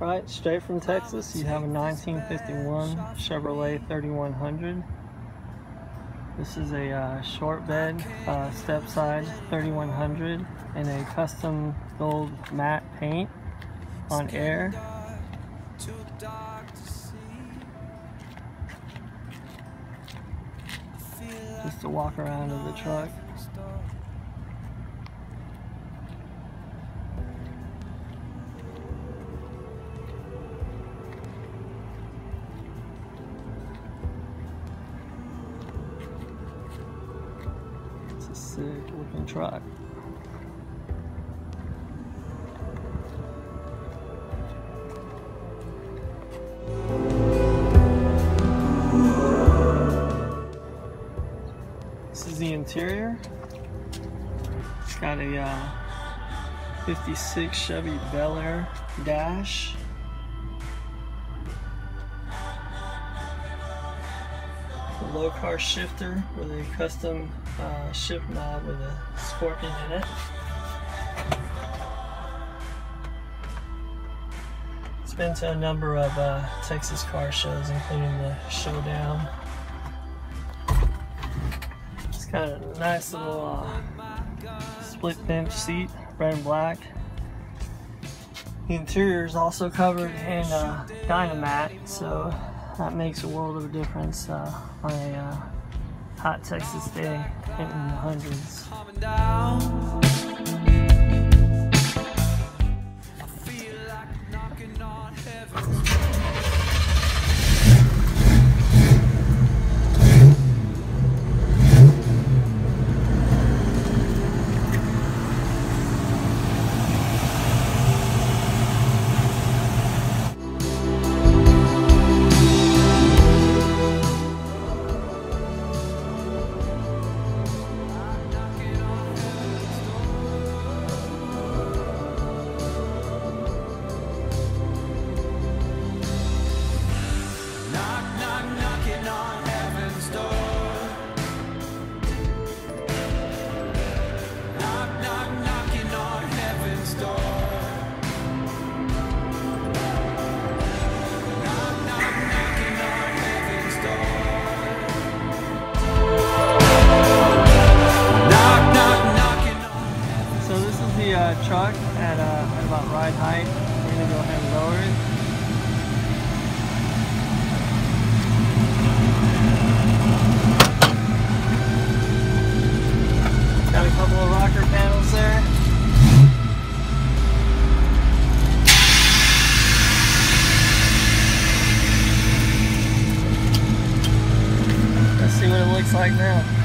Right, straight from Texas, you have a 1951 Chevrolet 3100. This is a uh, short bed, uh, step side 3100 and a custom gold matte paint on air. Just to walk around of the truck. Sick looking truck. This is the interior. It's got a uh, 56 Chevy Bel Air dash. Low car shifter with a custom uh, shift knob with a scorpion in it. It's been to a number of uh, Texas car shows, including the Showdown. It's got a nice little uh, split bench seat, red and black. The interior is also covered in uh, Dynamat, so that makes a world of a difference uh, on a uh, hot Texas day in the hundreds. We're to go ahead and lower it. Got a couple of rocker panels there. Let's see what it looks like now.